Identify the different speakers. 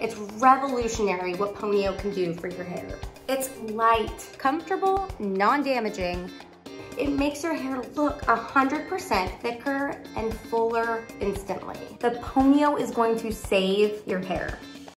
Speaker 1: It's revolutionary what Ponyo can do for your hair. It's light, comfortable, non-damaging. It makes your hair look 100% thicker and fuller instantly. The Ponyo is going to save your hair.